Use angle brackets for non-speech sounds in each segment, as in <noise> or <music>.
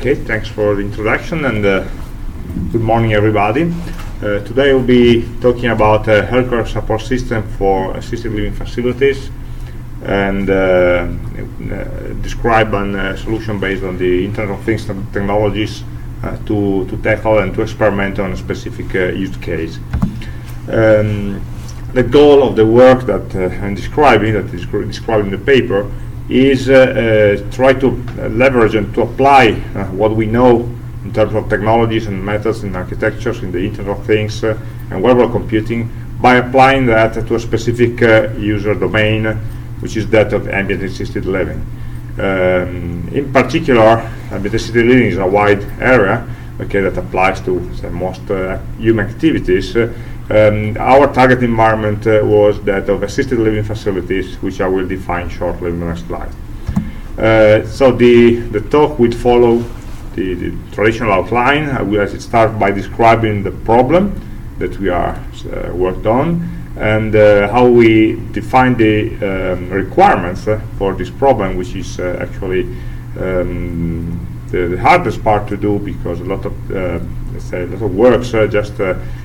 Okay, thanks for the introduction and uh, good morning, everybody. Uh, today we'll be talking about a healthcare support system for assisted living facilities and uh, uh describe a uh, solution based on the Internet of Things technologies uh, to, to tackle and to experiment on a specific use case. Um, the goal of the work that I'm describing, that is described in the paper, is uh, uh, try to leverage and to apply uh, what we know in terms of technologies and methods and architectures in the Internet of Things and wearable computing by applying that to a specific user domain, which is that of ambient assisted living. Um, in particular, ambient assisted living is a wide area okay, that applies to most uh, human activities. Uh, um, our target environment uh, was that of assisted living facilities, which I will define shortly in the next slide. So the, the talk will follow the, the traditional outline. I will start by describing the problem that we are uh, worked on and uh, how we define the um, requirements uh, for this problem, which is actually um, the, the, hardest part to do because a lot of let's say a lot of works just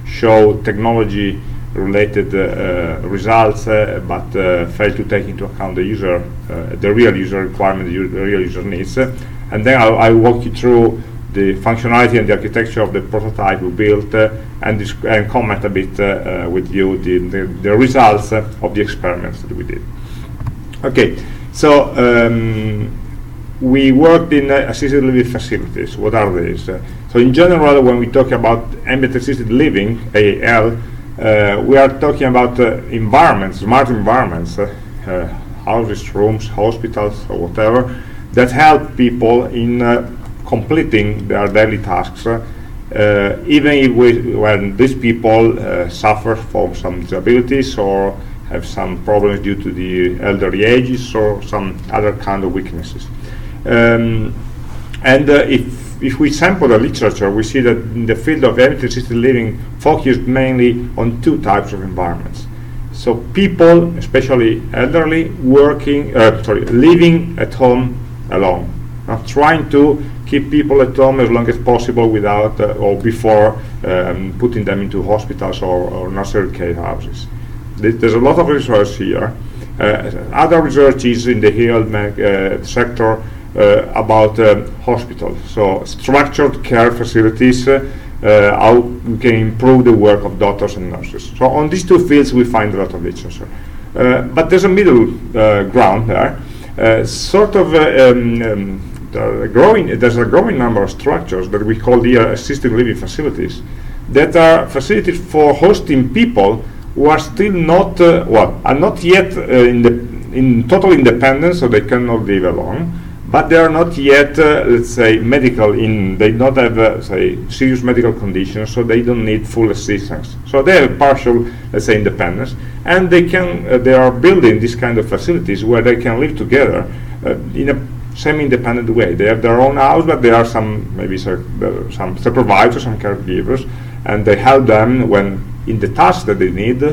show technology related uh, results, uh, but uh, fail to take into account the user, the real user requirement, the, real user needs. and then I'll, I'll, walk you through the functionality and the architecture of the prototype we built and, and, comment a bit with you the, the, the results of the experiments that we did. Okay, so um, we worked in uh, assisted living facilities. What are these? Uh, so in general, when we talk about ambient assisted living, AAL, uh, we are talking about uh, environments, smart environments, uh, uh, houses, rooms, hospitals, or whatever, that help people in completing their daily tasks, even if we, when these people suffer from some disabilities or have some problems due to the elderly ages or some other kind of weaknesses. Um, and uh, if, if we sample the literature, we see that in the field of ambient assisted living focused mainly on two types of environments. So people, especially elderly, working, uh, sorry, living at home alone, uh, trying to keep people at home as long as possible without uh, or before um, putting them into hospitals or, or nursery care houses. There's a lot of research here. Uh, other research is in the health uh, sector about um, hospitals. So structured care facilities, uh, uh, how we can improve the work of doctors and nurses. So on these two fields we find a lot of literature. but there's a middle ground there. sort of um, um, growing, there's a growing number of structures that we call the assisted living facilities that are facilities for hosting people who are still not, uh, well, are not yet uh, in, the, in total independence, so they cannot live alone, but they are not yet, uh, let's say, medical in, they don't have, uh, say, serious medical conditions, so they don't need full assistance. So they have partial, let's say, independence, and they can, uh, they are building this kind of facilities where they can live together uh, in a semi-independent way. They have their own house, but there are some, maybe some supervisors, some caregivers, and they help them when in the tasks that they need,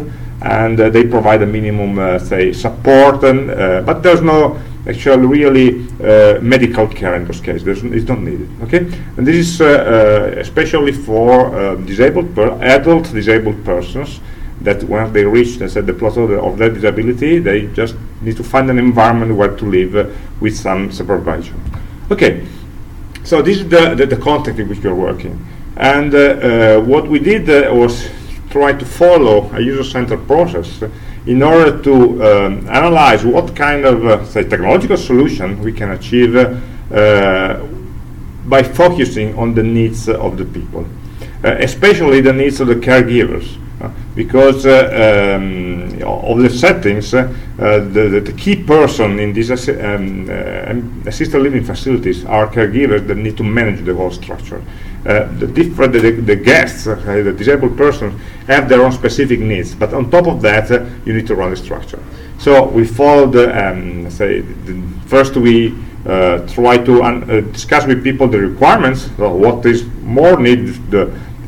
and uh, they provide a minimum, uh, say, support, and, but there's no actually really uh, medical care in those cases. There's, it's not needed. Okay, and this is uh, uh, especially for uh, disabled, adult disabled persons that when they reach, let's the plateau of their disability, they just need to find an environment where to live uh, with some supervision. Okay, so this is the, the, the context in which we are working. And uh, what we did was try to follow a user-centered process in order to um, analyze what kind of uh, say technological solution we can achieve uh, by focusing on the needs of the people, uh, especially the needs of the caregivers. Uh, because uh, um, of the settings, uh, the, the, key person in these assi um, assisted living facilities are caregivers that need to manage the whole structure. Uh, the different the, the guests, uh, the disabled persons, have their own specific needs. But on top of that, uh, you need to run the structure. So we followed, um, say, first we uh, try to uh, discuss with people the requirements, so what is more needed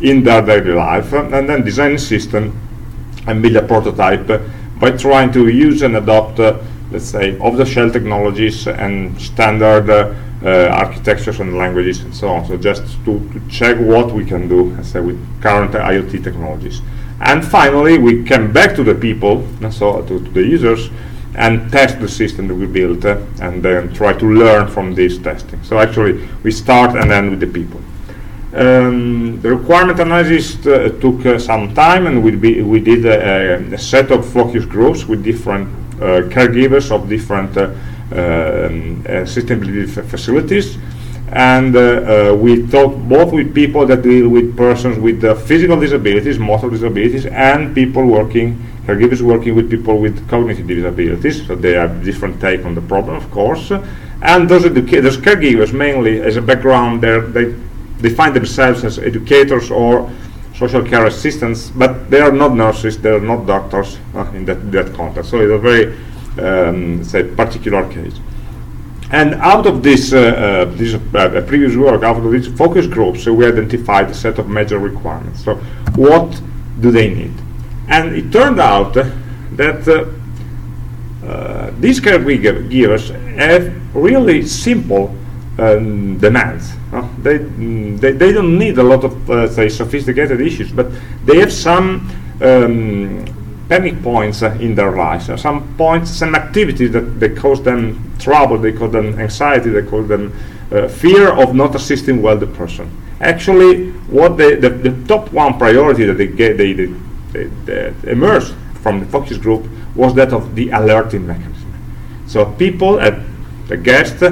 in their daily life, and then design a system and build a prototype by trying to use and adopt, let's say, off-the-shelf technologies and standard uh, architectures and languages and so on. So just to, to check what we can do, say, with current IoT technologies. And finally, we came back to the people, so to, to the users, and test the system that we built, uh, and then try to learn from this testing. So actually, we start and end with the people. Um, the requirement analysis uh, took uh, some time, and we, be, we did a, a, set of focus groups with different uh, caregivers of different uh, um, uh, system facilities. And we talked both with people that deal with persons with physical disabilities, motor disabilities, and people working caregivers working with people with cognitive disabilities, so they have different take on the problem, of course. And those, those caregivers mainly, as a background, they they find themselves as educators or social care assistants, but they are not nurses, they are not doctors uh, in that, that context. So it's a very, um, say, particular case. And out of this, uh, uh, this uh, previous work, out of these focus groups, we identified a set of major requirements. So what do they need? And it turned out that uh, uh, these caregivers have really simple um, demands. Uh, they, mm, they, they don't need a lot of uh, say sophisticated issues, but they have some um, panic points uh, in their lives, uh, some points, some activities that they cause them trouble, they cause them anxiety, they cause them uh, fear of not assisting well the person. Actually, what they, the, the top one priority that they get, they, they, they, they emerged from the focus group was that of the alerting mechanism. So people, uh, the guest, uh,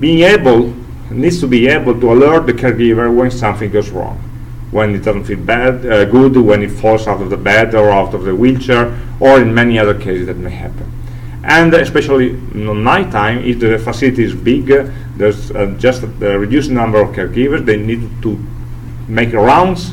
being able needs to be able to alert the caregiver when something goes wrong, when it doesn't feel bad, uh, good, when it falls out of the bed or out of the wheelchair, or in many other cases that may happen. And especially in night time, if the facility is big, there's uh, just a reduced number of caregivers. They need to make rounds,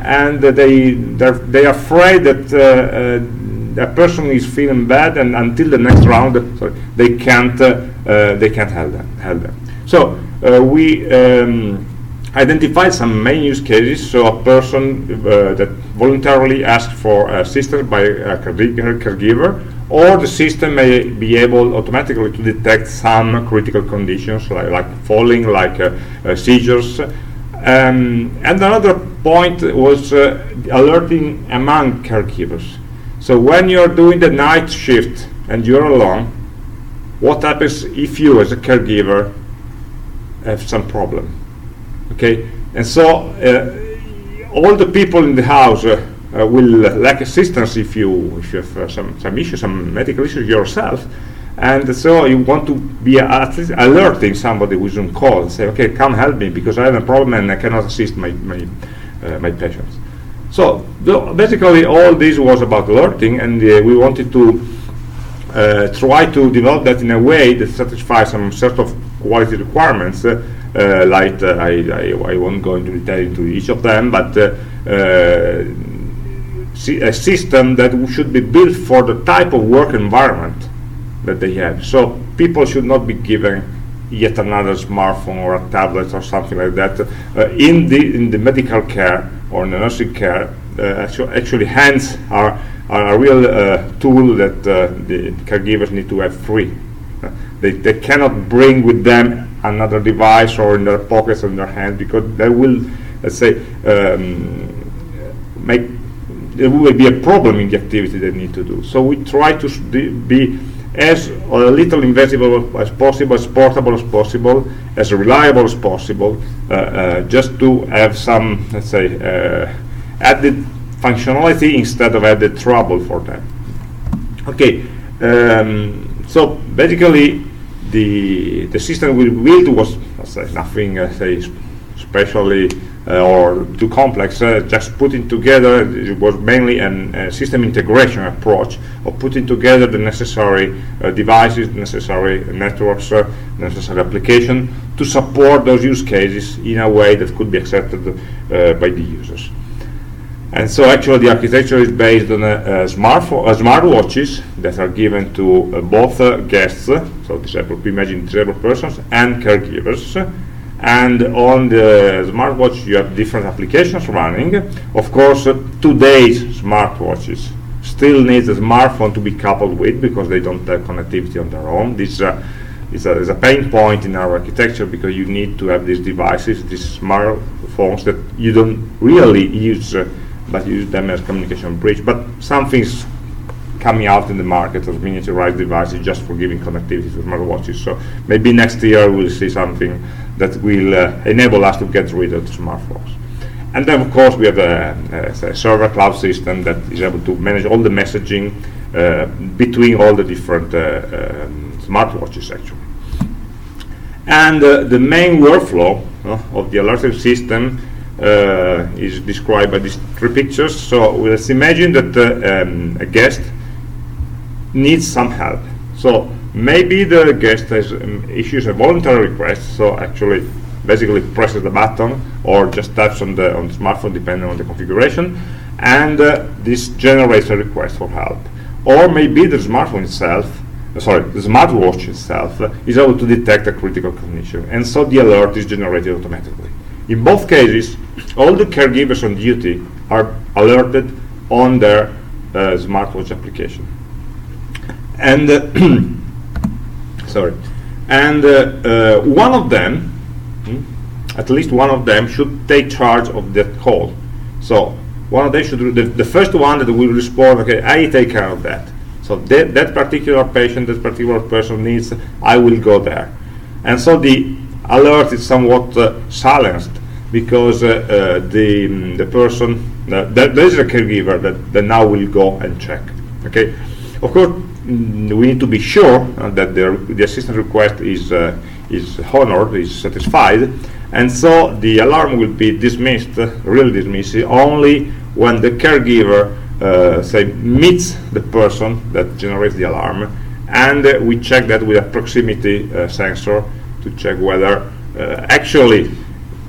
and they they are afraid that uh, uh, a person is feeling bad, and until the next round, sorry, they can't uh, they can't help them. Help them. So uh, we um, identified some main use cases. So a person uh, that voluntarily asked for assistance by a caregiver, or the system may be able automatically to detect some critical conditions like, like falling, like uh, uh, seizures. Um, and another point was uh, alerting among caregivers. So when you're doing the night shift and you're alone, what happens if you as a caregiver have some problem? Okay? And so uh, all the people in the house uh, uh, will lack assistance if you if you have uh, some some issues some medical issues yourself. And so you want to be at least alerting somebody who's on call and say okay come help me because I have a problem and I cannot assist my my, uh, my patients. So basically all this was about alerting and uh, we wanted to uh, try to develop that in a way that satisfies some sort of quality requirements. Uh, uh, like I, I, I, won't go into detail into each of them, but a system that should be built for the type of work environment that they have. So people should not be given yet another smartphone or a tablet or something like that. Uh, in the in the medical care or nursing care, uh, actually, hands are are a real uh, tool that uh, the caregivers need to have free. They, they cannot bring with them another device or in their pockets or in their hand because they will, let's say, um, make there will be a problem in the activity they need to do. So we try to be as little invisible as possible, as portable as possible, as reliable as possible, uh, uh, just to have some, let's say, uh, added functionality instead of added trouble for them. Okay, um, so basically the the system we built was say, nothing uh, say especially uh, or too complex. Uh, just putting together it was mainly a system integration approach of putting together the necessary uh, devices, necessary networks, uh, necessary application to support those use cases in a way that could be accepted uh, by the users. And so actually the architecture is based on uh, smartphone, uh, smartwatches that are given to uh, both uh, guests, so disabled, imagine disabled persons, and caregivers. And on the smartwatch you have different applications running. Of course, uh, today's smartwatches still need a smartphone to be coupled with because they don't have connectivity on their own. This, uh, is a, is a pain point in our architecture because you need to have these devices, these smartphones that you don't really use, uh, but use them as communication bridge. But something's coming out in the market of miniaturized devices just for giving connectivity to smartwatches. So maybe next year we'll see something that will uh, enable us to get rid of smartphones. And then, of course, we have a, a, server cloud system that is able to manage all the messaging uh, between all the different uh, um, smartwatches, actually. And uh, the main workflow of the alerting system uh, is described by these three pictures. So let's imagine that uh, um, a guest needs some help. So maybe the guest has um, issues a voluntary request, so actually basically presses the button or just taps on the on the smartphone depending on the configuration and uh, this generates a request for help or maybe the smartphone itself uh, sorry the smartwatch itself uh, is able to detect a critical condition and so the alert is generated automatically in both cases all the caregivers on duty are alerted on their uh, smartwatch application and uh, <clears throat> sorry and uh, one of them Hmm? At least one of them should take charge of that call. So one of them should, the, the first one that will respond, okay, I take care of that. So that, that particular patient, that particular person needs, I will go there. And so the alert is somewhat uh, silenced because uh, uh, the, um, the person, uh, there is a caregiver that, that now will go and check. Okay, Of course, mm, we need to be sure that the, the assistance request is is honored, is satisfied, and so the alarm will be dismissed, really dismissed, only when the caregiver, uh, say, meets the person that generates the alarm, and uh, we check that with a proximity uh, sensor to check whether uh, actually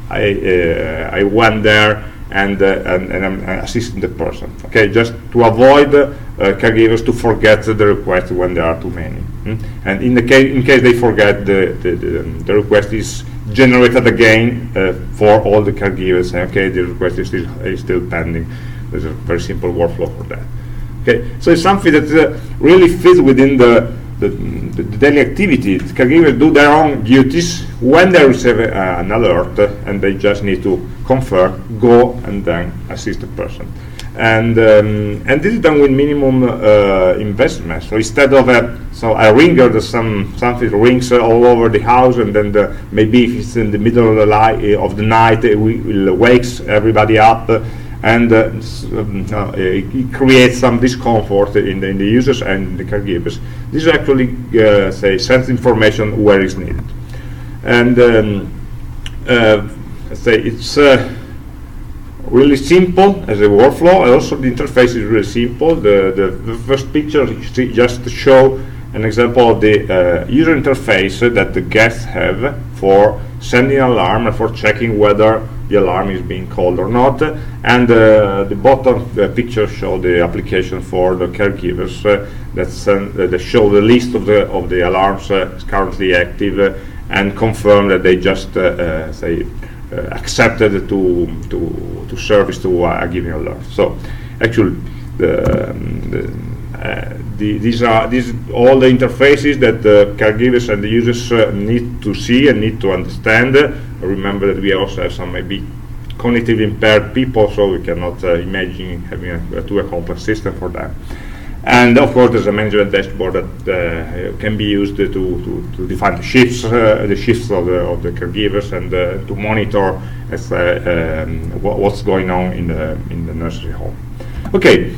I, uh, I went there and, uh, and, and I'm assisting the person. Okay, just to avoid caregivers to forget the request when there are too many. Mm? And in the case in case they forget, the, the, the, the request is generated again uh, for all the caregivers. Okay, the request is still, is still pending. There's a very simple workflow for that. Okay, so it's something that uh, really fits within the the, the, daily activity. The caregivers do their own duties when they receive uh, an alert, uh, and they just need to confirm, go, and then assist the person. And um, and this is done with minimum uh, investment. So instead of a so a ringer, that some something rings all over the house, and then the, maybe if it's in the middle of the, li- of the night, it, will, wakes everybody up and uh, um, uh, it creates some discomfort in the, in the users and the caregivers. This actually, uh, say, sends information where it's needed. And um, uh, say it's uh, really simple as a workflow. Also, the interface is really simple. The, the, the first picture just to show an example of the uh, user interface that the guests have for sending alarm and for checking whether the alarm is being called or not. And uh, the bottom the picture show the application for the caregivers uh, that, send, uh, that show the list of the of the alarms uh, currently active uh, and confirm that they just uh, say accepted to to to service to a given alert. So actually the, um, the uh, the, these are these all the interfaces that the caregivers and the users uh, need to see and need to understand. Uh, remember that we also have some maybe cognitively impaired people, so we cannot uh, imagine having a, a, too a complex system for them. And of course, there's a management dashboard that uh, can be used to, to, to define the shifts, the shifts of the, of the caregivers, and to monitor as, um, what's going on in the in the nursery home. Okay,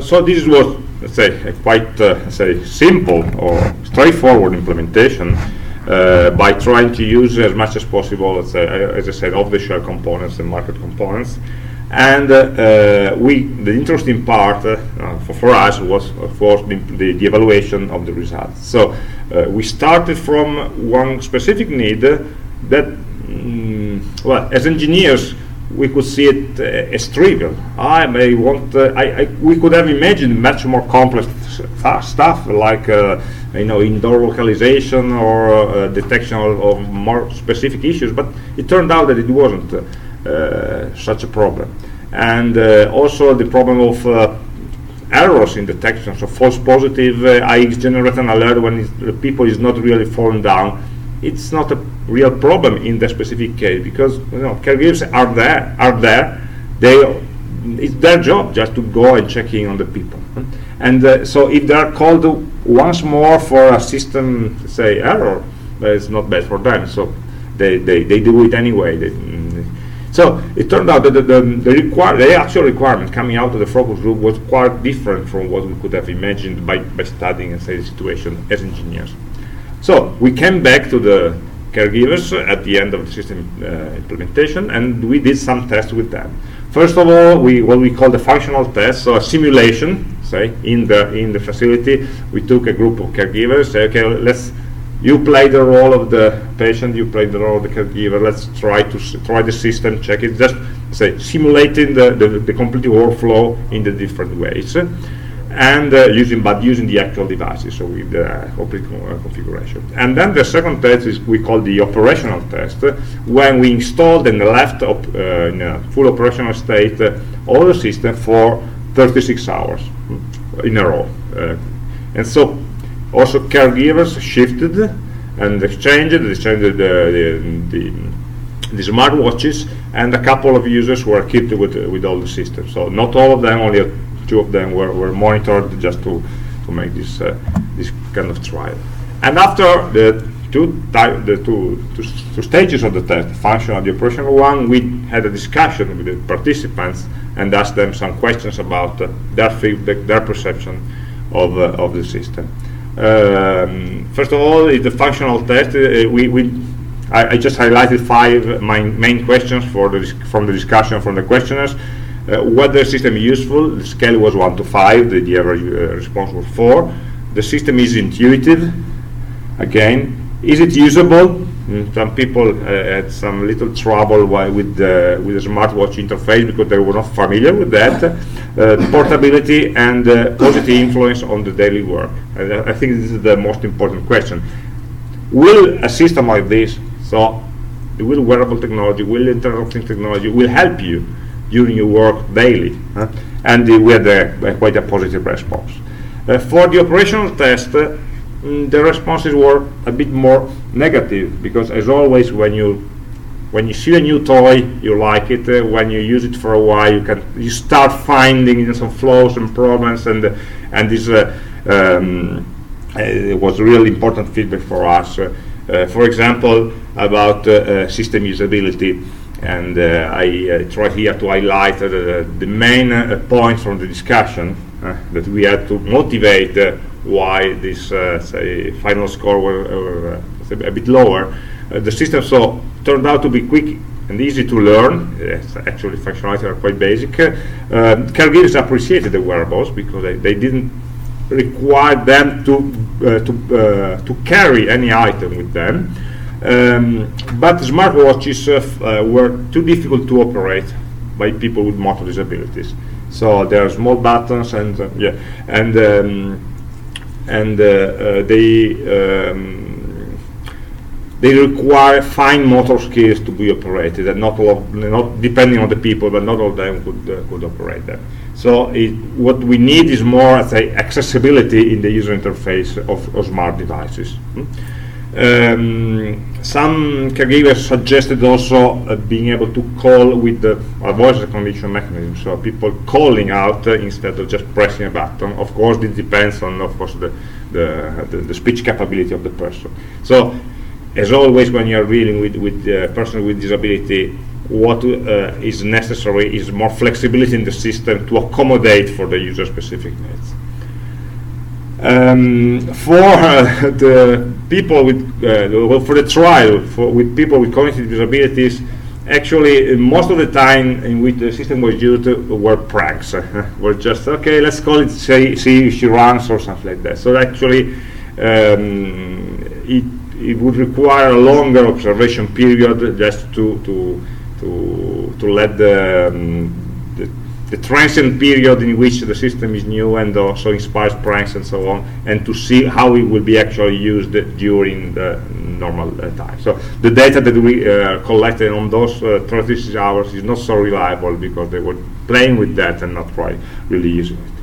so this was, let's say, a quite, uh, say, simple or straightforward implementation uh, by trying to use as much as possible, let's say, uh, as I said, off-the-shelf components and market components. And uh, uh, we, the interesting part uh, for, for, us was, of course, the, the, the, evaluation of the results. So we started from one specific need that, mm, well, as engineers, we could see it uh, as trivial. I may want, uh, I, I, we could have imagined much more complex stuff like, uh, you know, indoor localization or uh, detection of, of, more specific issues, but it turned out that it wasn't uh, such a problem. And uh, also the problem of errors in detection, so false positive, IX generate an alert when the people is not really falling down. It's not a real problem in the specific case because you know caregivers are there, are there. They, it's their job just to go and check in on the people. And uh, so if they are called once more for a system, say error, it's not bad for them. So they, they, they do it anyway. They, so it turned out that the, the, the, require, the actual requirement coming out of the focus group was quite different from what we could have imagined by, by studying and say the situation as engineers. So we came back to the caregivers at the end of the system uh, implementation and we did some tests with them. First of all, we what we call the functional test, so a simulation, say in the in the facility, we took a group of caregivers, say, okay, let's you play the role of the patient, you play the role of the caregiver. Let's try to try the system, check it. Just say simulating the, the, the complete workflow in the different ways, and uh, using but using the actual devices, so with the complete uh, configuration. And then the second test is we call the operational test, uh, when we installed and left op, uh, in a full operational state uh, all the system for 36 hours in a row. Uh, and so also, caregivers shifted and exchanged, exchanged the, the, the, the smartwatches, and a couple of users were kept with, with all the systems. So not all of them, only two of them were, were monitored just to, to make this, uh, this kind of trial. And after the two, the two, two, two stages of the test, the functional and the operational one, we had a discussion with the participants and asked them some questions about uh, their feedback, their perception of, uh, of the system. Um, first of all, is the functional test. Uh, we, we I, I, just highlighted five main, main questions for the from the discussion from the questioners. Uh, whether the system is useful, the scale was 1 to 5, the, average uh, response was 4. The system is intuitive, again. Is it usable? Mm, some people uh, had some little trouble with the, with the smartwatch interface because they were not familiar with that. Uh, portability and uh, positive influence on the daily work. I think this is the most important question. Will a system like this, so will wearable technology, will Internet of Things technology, will help you during your work daily? Huh? And we had a, quite a positive response. Uh, for the operational test, uh, mm, the responses were a bit more negative because as always when you when you see a new toy you like it uh, when you use it for a while you can you start finding you know, some flaws and problems and uh, and this uh, um, uh, was really important feedback for us uh, uh, for example about system usability and I try here to highlight the main points from the discussion that we had to motivate why this say final score were a bit lower. Uh, the system so turned out to be quick and easy to learn. Yes, actually, functionality are quite basic. Uh, caregivers appreciated the wearables because they, they didn't require them to uh, to uh, to carry any item with them. Um, but smartwatches uh, were too difficult to operate by people with motor disabilities. So there are small buttons and uh, yeah, and um, and they. Um, they require fine motor skills to be operated, and not all, not depending on the people, but not all of them could uh, could operate them. So it, what we need is more, say, accessibility in the user interface of, of smart devices. Hmm? Um, some caregivers suggested also uh, being able to call with the uh, voice recognition mechanism, so people calling out uh, instead of just pressing a button. Of course, this depends on, of course, the the, the, the speech capability of the person. So as always, when you are dealing with, with a person with disability, what uh, is necessary is more flexibility in the system to accommodate for the user-specific needs. Um, for uh, <laughs> the people with, uh, for the trial, for with people with cognitive disabilities, actually most of the time in which the system was used were pranks. were just okay, let's call it say, see if she runs or something like that. So actually, um, it it would require a longer observation period just to to to to let the, um, the, transient period in which the system is new and also inspires pranks and so on, and to see how it will be actually used during the normal uh, time. So the data that we uh, collected on those uh, 36 hours is not so reliable because they were playing with that and not really using it.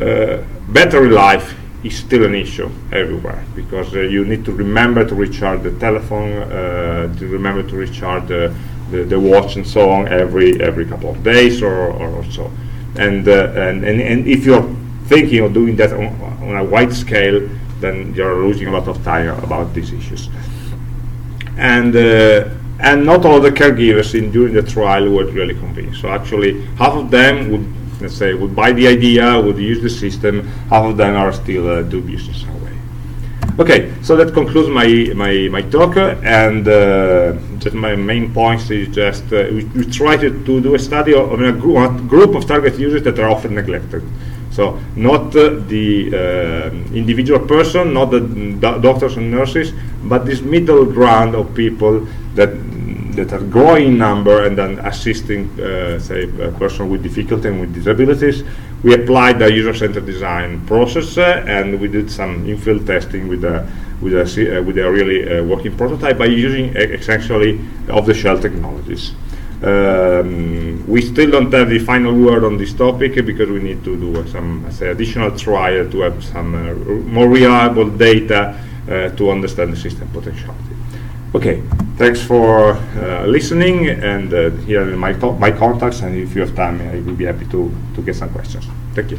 uh, battery life is still an issue everywhere because uh, you need to remember to recharge the telephone, uh, to remember to recharge the, the, the, watch and so on every every couple of days or, or, or so. And, uh, and, and and if you're thinking of doing that on, on, a wide scale, then you're losing a lot of time about these issues. And uh, and not all the caregivers in during the trial were really convinced. So actually, half of them would let's say, would buy the idea, would use the system. Half of them are still uh, dubious in some way. Okay, so that concludes my my, my talk, and just my main points is just uh, we, we, try to, to do a study of, of a group of target users that are often neglected. So not uh, the uh, individual person, not the do doctors and nurses, but this middle ground of people that that are growing in number and then assisting, uh, say, a person with difficulty and with disabilities. We applied the user-centered design process uh, and we did some in-field testing with a, with a, uh, with a really uh, working prototype by using essentially off-the-shelf technologies. Um, we still don't have the final word on this topic because we need to do some say, additional trial to have some uh, more reliable data uh, to understand the system potentiality. Okay, thanks for uh, listening, and uh, here are my, my contacts, and if you have time, I will be happy to, to get some questions. Thank you.